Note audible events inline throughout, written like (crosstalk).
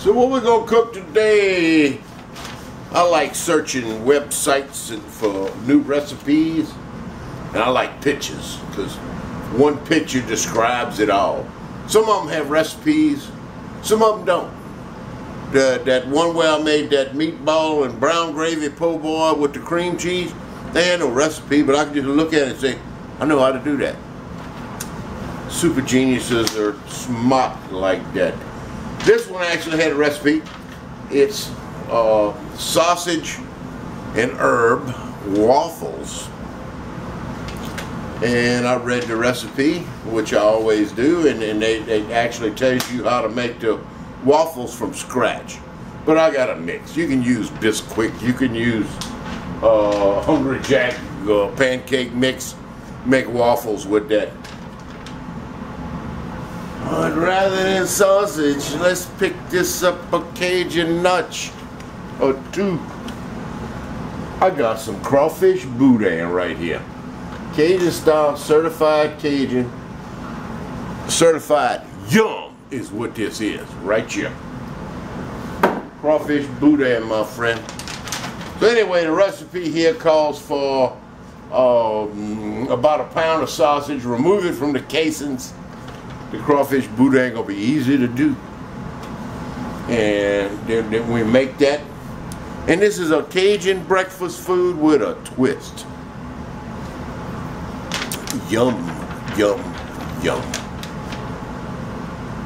So what we're gonna cook today? I like searching websites and for new recipes, and I like pictures because one picture describes it all. Some of them have recipes, some of them don't. The, that one where I made that meatball and brown gravy po' boy with the cream cheese, they had no recipe, but I could just look at it and say, I know how to do that. Super geniuses are smart like that. This one actually had a recipe. It's uh, sausage and herb waffles. And I read the recipe, which I always do, and, and they, they actually tells you how to make the waffles from scratch. But I got a mix. You can use Bisquick, you can use uh, Hungry Jack uh, pancake mix, make waffles with that. But rather than sausage, let's pick this up a Cajun notch or two. I got some crawfish boudin right here. Cajun style, certified Cajun, certified yum is what this is, right here. Crawfish boudin, my friend. So anyway, the recipe here calls for um, about a pound of sausage. Remove it from the casings. The crawfish boudin gonna be easy to do. And then, then we make that. And this is a Cajun breakfast food with a twist. Yum, yum, yum.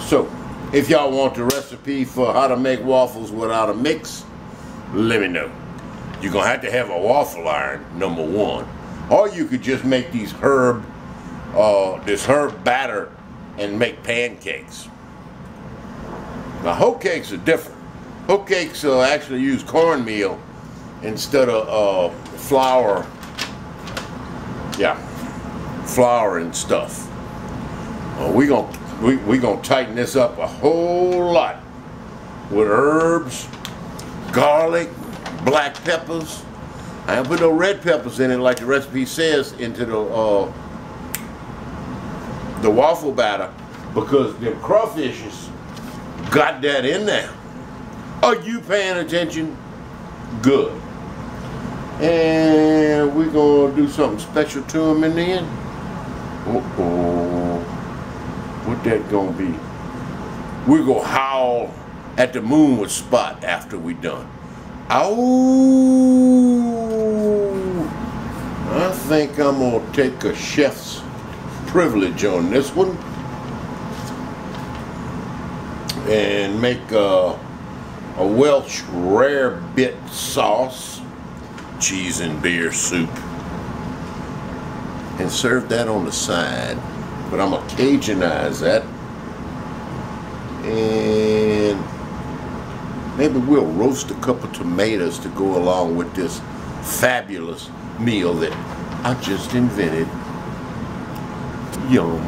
So, if y'all want the recipe for how to make waffles without a mix, let me know. You're gonna have to have a waffle iron, number one. Or you could just make these herb, uh, this herb batter and make pancakes. Now, hoe cakes are different. Hoe cakes uh, actually use cornmeal instead of uh, flour. Yeah, flour and stuff. Uh, we gonna we we gonna tighten this up a whole lot with herbs, garlic, black peppers. I don't put no red peppers in it like the recipe says into the uh, the waffle batter because the crawfishes got that in there. Are you paying attention? Good. And we're going to do something special to them in the end. Uh-oh. What that going to be? We're going to howl at the moon with Spot after we done. Oh, I think I'm going to take a chef's privilege on this one and make a, a Welsh rare bit sauce, cheese and beer soup, and serve that on the side. But I'm gonna Cajunize that, and maybe we'll roast a couple tomatoes to go along with this fabulous meal that I just invented. Yum.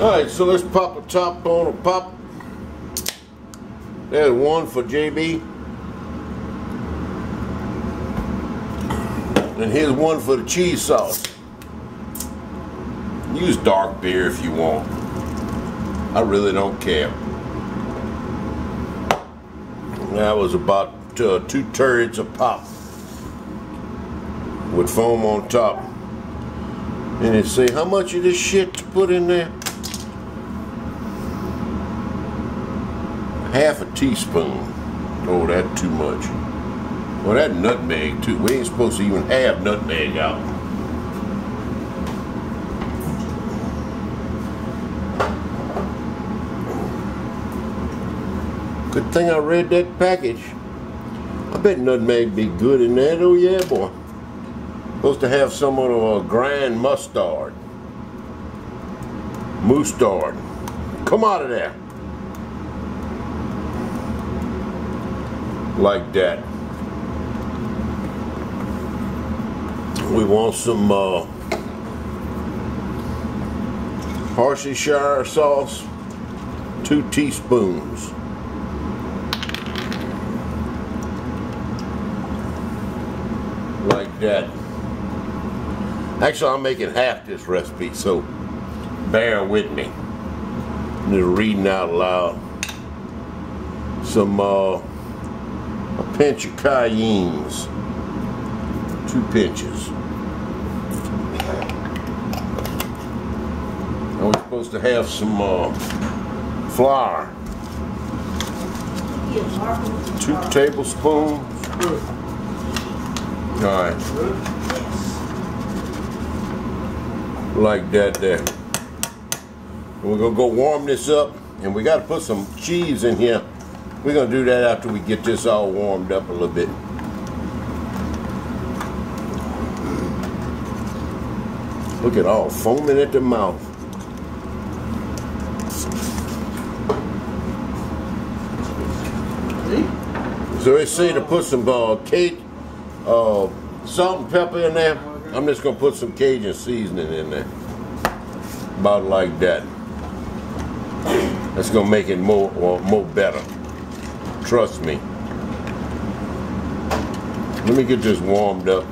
All right, so let's pop a top on a pop. There's one for JB. And here's one for the cheese sauce. Use dark beer if you want. I really don't care. That was about uh, two turds a pop with foam on top. And it say how much of this shit to put in there? Half a teaspoon. Oh, that too much. Well, that nutmeg too. We ain't supposed to even have nutmeg out. Good thing I read that package. I bet nutmeg be good in that. Oh yeah, boy. Supposed to have somewhat of a grand mustard. Mustard. Come out of there. Like that. We want some uh, Worcestershire sauce. Two teaspoons. Like that. Actually, I'm making half this recipe, so bear with me. I'm just reading out loud. some uh, a pinch of cayennes, two pinches. And we're supposed to have some uh, flour, two tablespoons. All right, like that there. We're gonna go warm this up, and we got to put some cheese in here. We're gonna do that after we get this all warmed up a little bit. Look at all foaming at the mouth. So they say to put some uh, Kate, uh, salt and pepper in there. I'm just gonna put some Cajun seasoning in there, about like that. That's gonna make it more or more better. Trust me. Let me get this warmed up.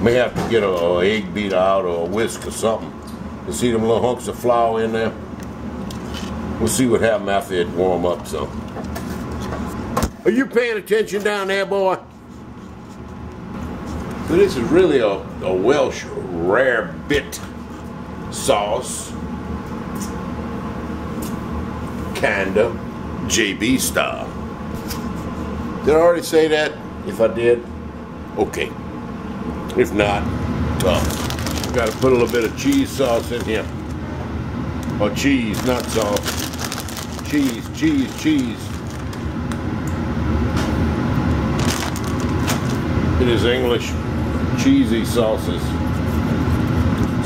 May have to get a, a egg beater out or a whisk or something. You see them little hunks of flour in there? We'll see what happens after it warm up some. Are you paying attention down there, boy? So this is really a, a Welsh rare bit sauce. Kinda JB style. Did I already say that? If I did, okay. If not, uh, gotta put a little bit of cheese sauce in here. Or cheese, not sauce. Cheese, cheese, cheese. It is English cheesy sauces.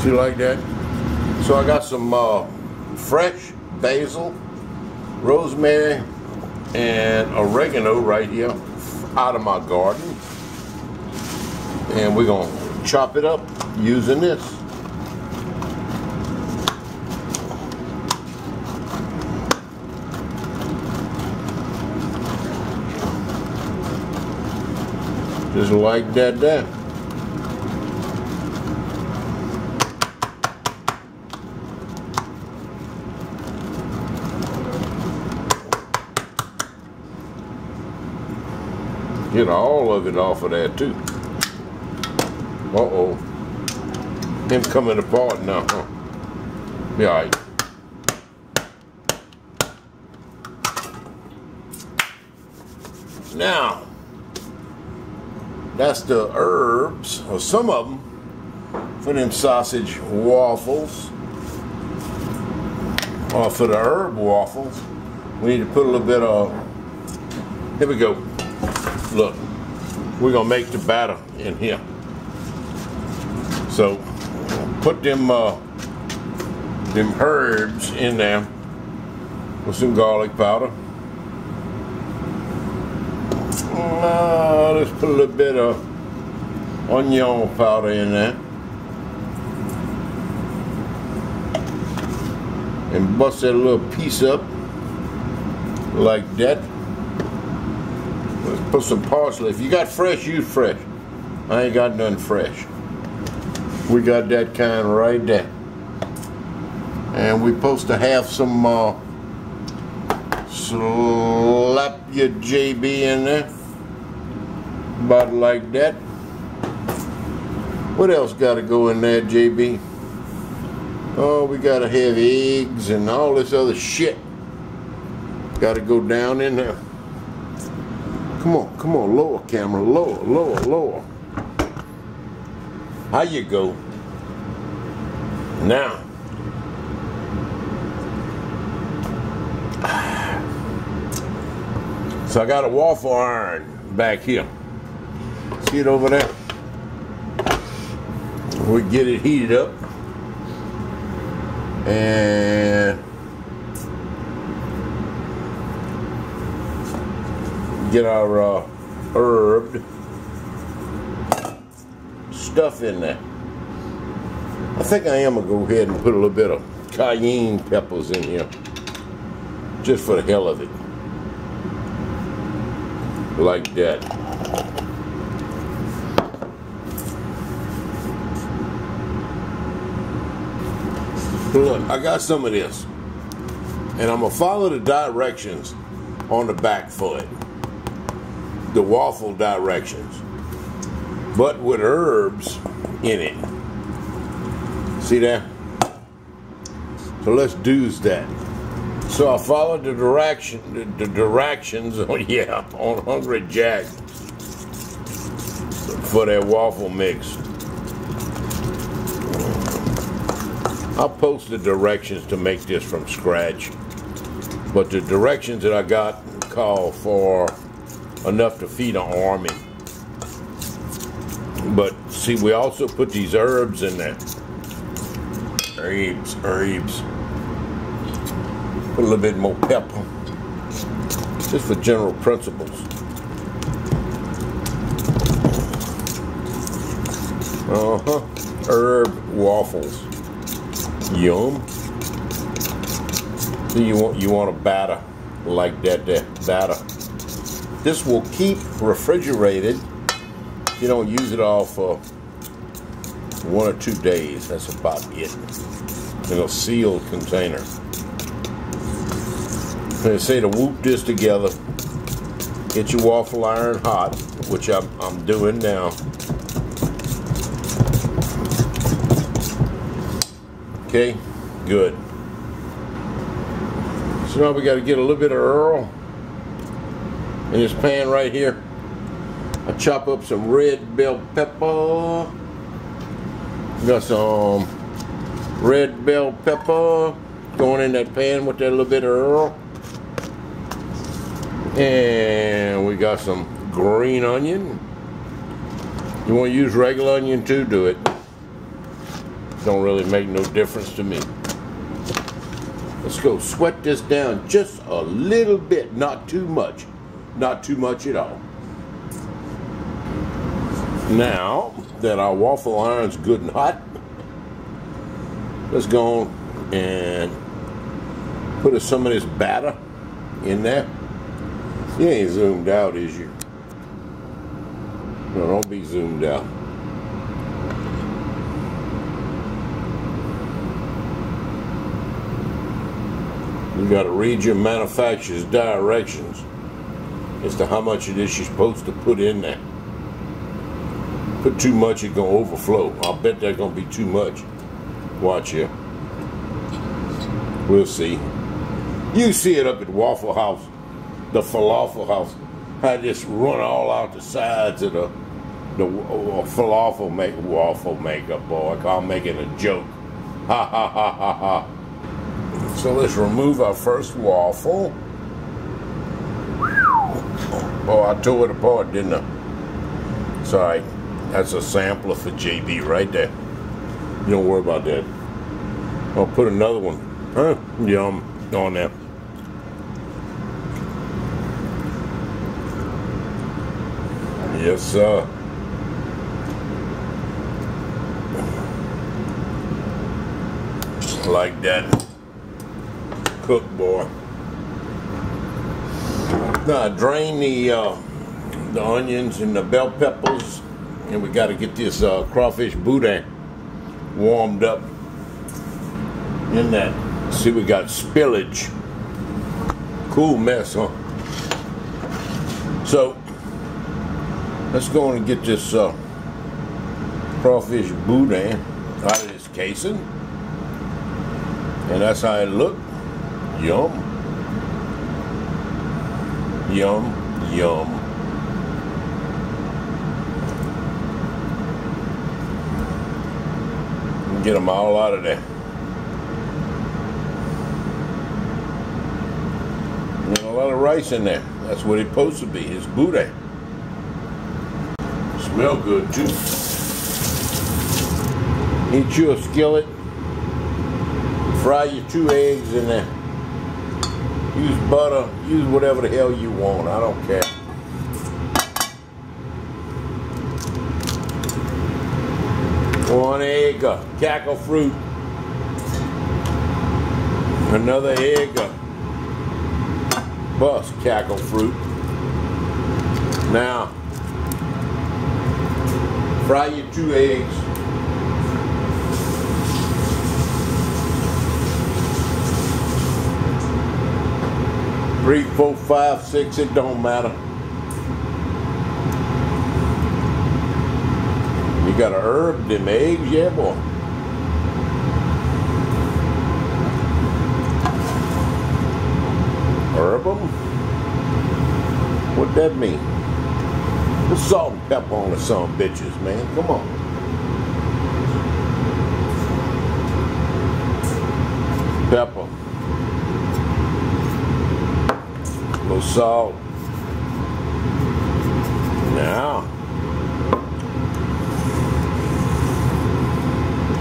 You like that? So I got some uh, fresh basil, rosemary, and oregano right here out of my garden. And we're gonna chop it up using this. Just like that there. Get all of it off of there too. Uh-oh. Him coming apart now, huh? Be alright. Now, that's the herbs, or some of them, for them sausage waffles. Or for the herb waffles, we need to put a little bit of, here we go. Look, we're gonna make the batter in here. So, put them, uh, them herbs in there with some garlic powder. Uh, let's put a little bit of onion powder in there. And bust that little piece up like that. Put some parsley. If you got fresh, use fresh. I ain't got none fresh. We got that kind right there. And we supposed to have some uh, slap your JB in there about like that. What else got to go in there, JB? Oh, we got to have eggs and all this other shit. Got to go down in there. Come on, come on, lower camera, lower, lower, lower. How you go? Now. (sighs) So I got a waffle iron back here. See it over there? We get it heated up. And get our uh, herbed stuff in there. I think I am gonna go ahead and put a little bit of cayenne peppers in here. Just for the hell of it. Like that. Look, I got some of this. And I'm gonna follow the directions on the back for it. The waffle directions. But with herbs in it. See that? So let's do that. So I followed the direction, the, the directions. (laughs) Oh yeah, on Hungry Jack for that waffle mix. I'll post the directions to make this from scratch. But the directions that I got call for enough to feed an army. But see, we also put these herbs in there. Herbs, herbs. Put a little bit more pepper. Just for general principles. Uh-huh. Herb waffles. Yum. So you want you want a batter like that there, batter. This will keep refrigerated. You don't use it all for one or two days. That's about it. In a sealed container. They say to whoop this together. Get your waffle iron hot, which I'm, I'm doing now. Okay, good. So now we got to get a little bit of Earl in this pan right here. I chop up some red bell pepper. Got some red bell pepper going in that pan with that little bit of oil. And we got some green onion. You want to use regular onion too, do it don't really make no difference to me. Let's go sweat this down just a little bit, not too much. Not too much at all. Now that our waffle iron's good and hot, let's go on and put some of this batter in there. You ain't zoomed out, is you? No, don't be zoomed out. You got to read your manufacturer's directions as to how much it is you're supposed to put in there. Put too much, it's going to overflow. I'll bet that's going to be too much. Watch here. We'll see. You see it up at Waffle House, the falafel house. I just run all out the sides of the the uh, falafel make waffle makeup, boy. I'm making a joke. Ha ha ha ha ha. So let's remove our first waffle. Oh, I tore it apart, didn't I? Sorry. That's a sampler for JB right there. You don't worry about that. I'll put another one. Huh? Yum. On there. Yes, sir. Like that cook, boy. Now drain the uh, the onions and the bell peppers, and we got to get this uh, crawfish boudin warmed up. In that, see, we got spillage. Cool mess, huh? So let's go and get this uh, crawfish boudin out of this casing, and that's how it looked. Yum. Yum, yum. Get them all out of there. A lot of rice in there. That's what it's supposed to be. It's boudin. Smell good too. Heat you a skillet. Fry your two eggs in there. Use butter. Use whatever the hell you want. I don't care. One egg cackle fruit. Another egg of bus cackle fruit. Now, fry your two eggs. Three, four, five, six, it don't matter. You got a herb, them eggs, yeah boy. Herb them? What that mean? Put salt and pepper on the some bitches, man. Come on. Pepper. A little salt. Now.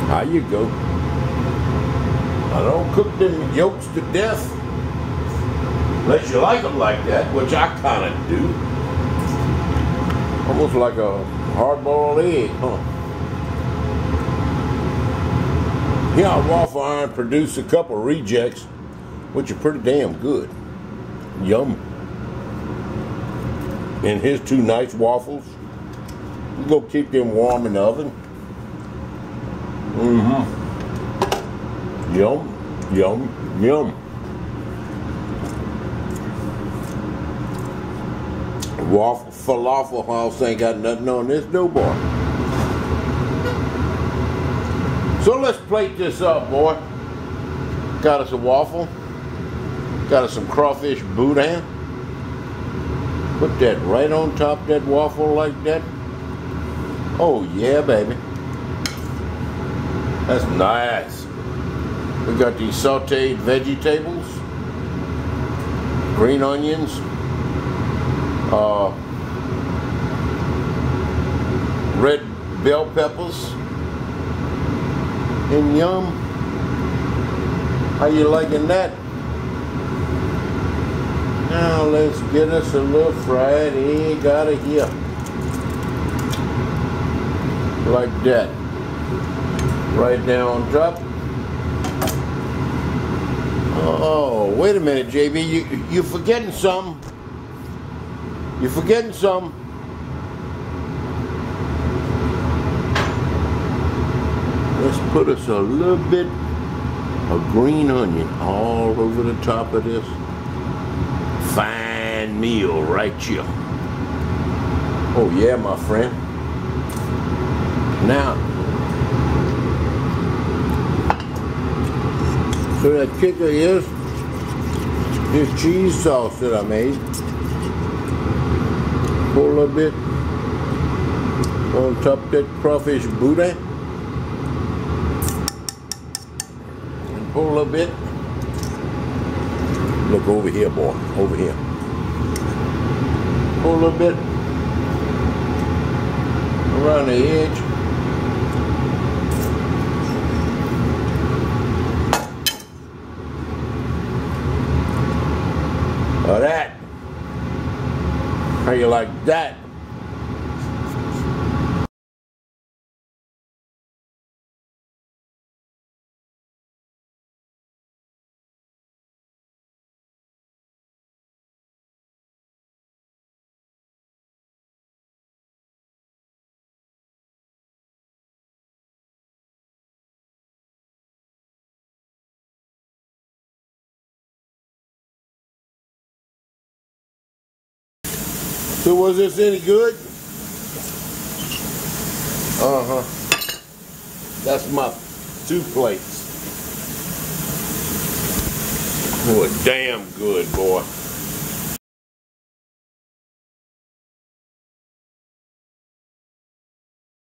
How you go? I don't cook them yolks to death. Unless you like them like that, which I kind of do. Almost like a hard-boiled egg, huh? Yeah, waffle iron produced a couple rejects, which are pretty damn good. Yum. And his two nice waffles. You go keep them warm in the oven. Mm-hmm. Yum, yum, yum. Waffle, falafel house ain't got nothing on this no boy. So let's plate this up, boy. Got us a waffle. Got us some crawfish boudin. Put that right on top that waffle like that. Oh yeah, baby. That's nice. We got these sauteed vegetables, green onions, uh, red bell peppers, and yum. How you liking that? Now let's get us a little fried egg out of here. Like that. Right down on top. Oh, wait a minute, JB. You, you're forgetting something. You're forgetting some. Let's put us a little bit of green onion all over the top of this fine meal right here. Oh yeah, my friend. Now, so that kicker is this cheese sauce that I made pour a little bit on top that crawfish boudin. And pour a little bit. Look over here, boy. Over here. Pour a little bit around the edge. Of that. How you like that? So was this any good? Uh-huh. That's my two plates. Boy, damn good, boy.